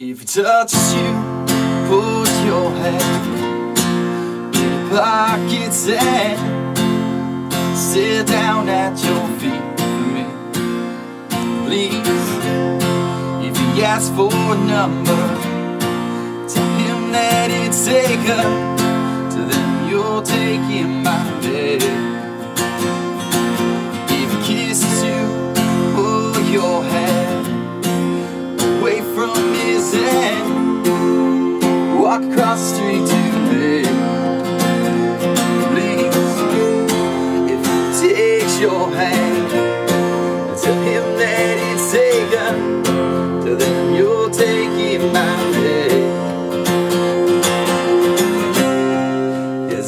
If it touches you, put your hand in your pockets and sit down at your feet for me, please. If he asks for a number, tell him that it's taken. To them you'll take him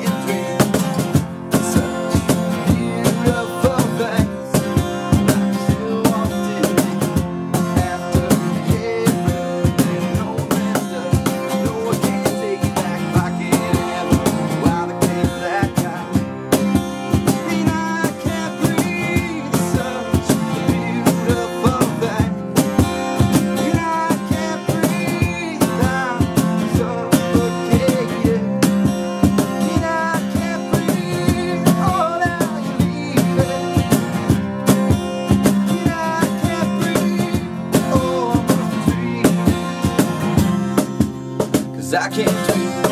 kindred. Cause I can't do